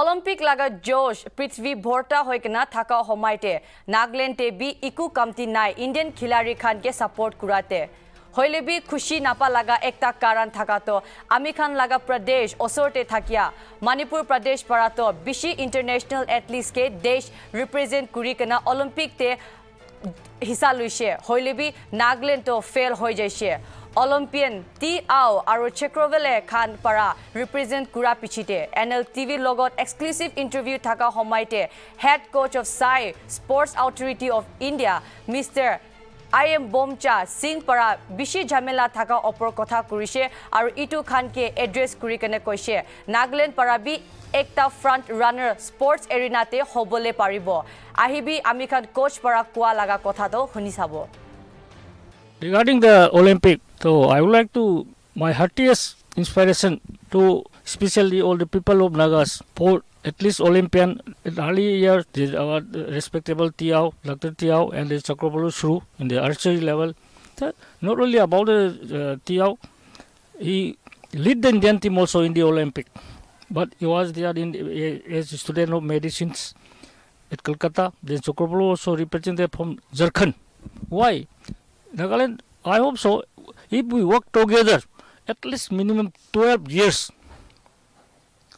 Olympic লাগা জোশ পৃথিবী ভর্তা হয়ে কেনা থাকা সময়তে নাগাল্যান্ডে বি ইকু কামতি নাই ইন্ডিয়ান খিলাড়ি খানকে সাপোর্ট কুরাতে হইলে বি খুশি নাপা লাগা একটা কারণ থাকাতো। আমি খান লাগা প্রদেশ ওসরতে থাকিয়া। মণিপুর প্রদেশ পারাতো বেশি ইন্টারন্যাশনাল এথলিটসকে দেশ রিপ্রেজেন্ট করি কেনা অলিম্পিকতে হিসা লৈছে। হইলে বি নাগালেণ্ডটো ফেল হৈ যাইছে। অলিম্পিয়ান টি আও আৰু চেক্ৰভেলে খান পাৰা ৰিপ্ৰেজেণ্ট কৰা পিছিতে এন এল টিভিৰ লগত এক্সক্লুচিভ ইণ্টাৰভিউ থকা সময়তে head coach of SAI sports authority of India mister I M Bomcha Singh পৰা বেছি ঝামেলা থকা ওপৰ কথা কৰিছে আৰু ইটো খানকে এড্ৰেছ কৰি কেনে কৈছে। নাগালেণ্ড পৰা বি একটা ফ্ৰণ্ট ৰানাৰ স্পৰ্টছ এৰিনাতে হ'বলৈ পাৰিব। আহিবি আমি খান কোচ পৰা কোৱা লগা কথাটো শুনি চাব। Regarding the Olympic, so I would like to my heartiest inspiration to especially all the people of Nagas for at least Olympian in early years the, our respectable T. Ao, Dr. T. Ao and the Chekrovelo Shru in the archery level. So not only about the uh, T. Ao, he lead the Indian team also in the Olympic. But he was there in as a student of medicines at Kolkata. Then Chekrovelo also represented from Jharkhand. Why? Nagaland, I hope so. If we work together, at least minimum 12 years,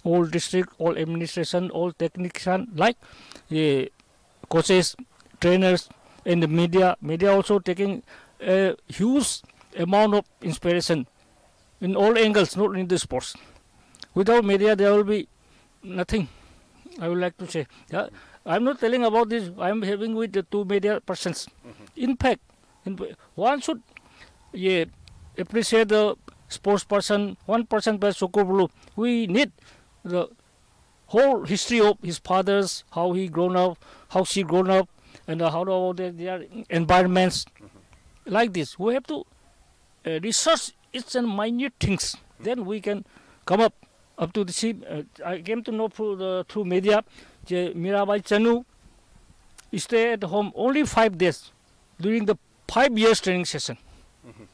all district, all administration, all technician, like the coaches, trainers, and the media, media also taking a huge amount of inspiration in all angles, not in the sports. Without media, there will be nothing. I would like to say. Yeah, I'm not telling about this. I'm having with the two media persons. Mm-hmm. In fact, in, one should yeah, appreciate the sports person, one person by Sokobulu. We need the whole history of his fathers, how he grown up, how she grown up, and uh, how about their, their environments. Like this, we have to uh, research each and minute things. Then we can come up up to the see. Uh, I came to know through the through media. যে Mirabai Chanu stay at home only five days during the five years training session.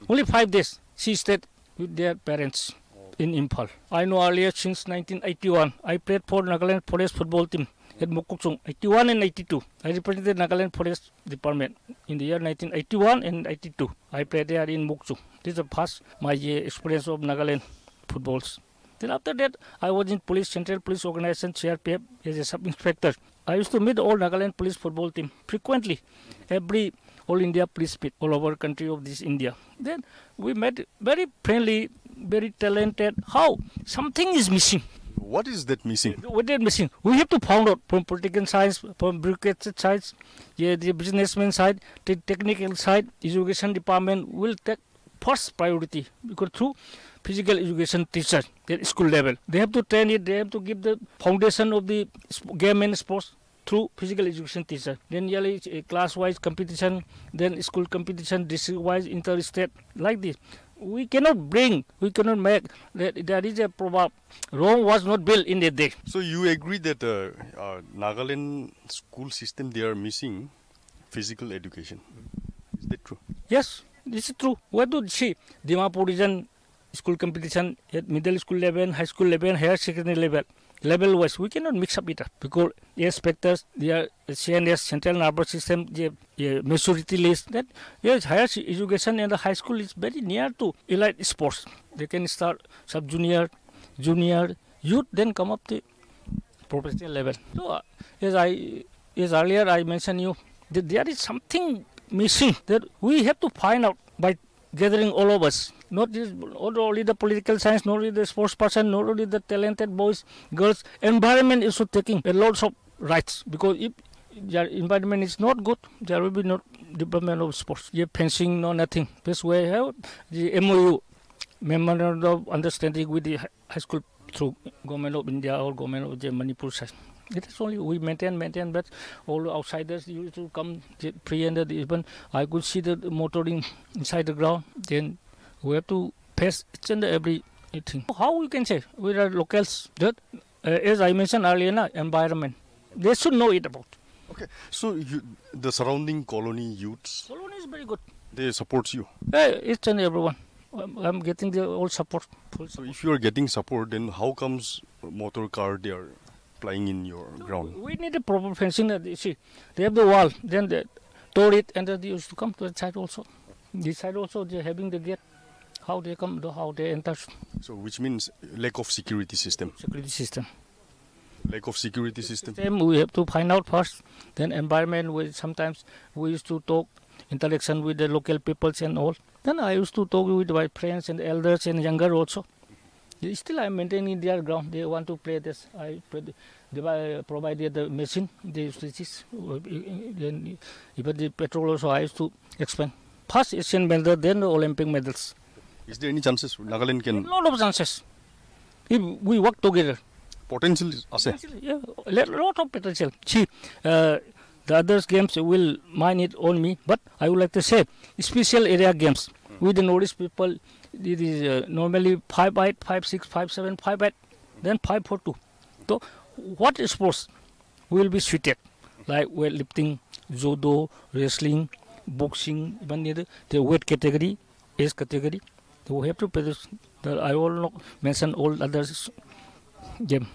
Only five days she stayed with their parents in Imphal. I know earlier since 1981 I played for Nagaland Forest football team at Mokokchung 81 and 82. I represented Nagaland Forest Department in the year 1981 and 82. I played there in Mokokchung. This is the first my experience of Nagaland footballs. Then after that, I was in police, central police organization, CRPF, as a sub-inspector. I used to meet all Nagaland police football team frequently. Every all India police meet all over country of this India. Then we met very friendly, very talented. How? Something is missing. What is that missing? What is missing? We have to find out from political side, from bureaucratic side, yeah, the businessman side, the technical side, education department will take first priority because through physical education teacher at school level. They have to train it, they have to give the foundation of the game and sports through physical education teacher. Then yearly uh, class wise competition, then school competition, district wise, inter-state, like this. We cannot bring, we cannot make, that there is a proverb, Rome was not built in a day. So you agree that uh, uh, Nagaland school system they are missing physical education. Is that true? Yes, this is true. What do see? Dimapur region school competition at middle school level, high school level, higher secondary level, level wise, we cannot mix up it up because yes, factors, their CNS, central nervous system, the uh, maturity list, that yes, higher education and the high school is very near to elite sports. They can start sub junior, junior, youth, then come up to professional level. So, uh, as I, as earlier I mentioned you, that there is something missing that we have to find out by gathering all of us. Not, just, not only the political science, not only the sports person, not only the talented boys, girls. Environment is taking a lot of rights because if their environment is not good, there will be no development of sports. Yeah, fencing, no nothing. This way, have the MOU, memorandum of understanding with the high school through government of India or government of the Manipur side. It is only we maintain, maintain, but all outsiders used to come and even I could see the motoring inside the ground. Then we have to pass each and every thing. How we can say we are locals that, uh, as I mentioned earlier, na, environment. They should know it about. Okay. So you, the surrounding colony youths Colony is very good. they support you. Hey, each and everyone. I'm, getting the all support. Full So if you are getting support, then how comes motor car they are playing in your ground. We need a proper fencing. That you see, they have the wall, then they tore it, and then they used to come to the side also. This side also they're having the gate. How they come, how they enter So which means lack of security system. security system. Lack of security system. Same we have to find out first. Then environment. We sometimes we used to talk interaction with the local peoples and all. Then I used to talk with my friends and elders and younger also. Still, I'm maintaining their ground. They want to play this. I they provided the machine. To this. Then even the petrol also I used to expand. First Asian medal, then the Olympic medals. Is there any chances Nagaland A can lot of chances. If we work together. potential আছে? Yeah, a lot of potential. See, uh, the others games will mine it on me, but I would like to say special area games. With the Nordic people, it is uh, normally 5 8, 5 6, 5 7, 5 8, then 5 4 2. So, what sports will be suited? Like weightlifting, judo, wrestling, boxing, even the, the weight category, age category. So, we have to produce. The, I will not mention all others game.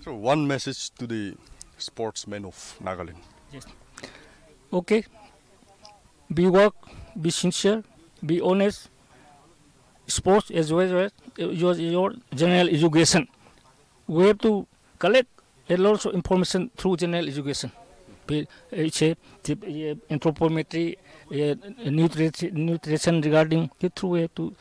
So one message to the sportsmen of Nagaland. Yes. Okay be work be sincere be honest sports as well as your, your general education. We have to collect a lot of information through general education. Be it's a tip- a anthropometry a nutrition, nutrition regarding it through we have to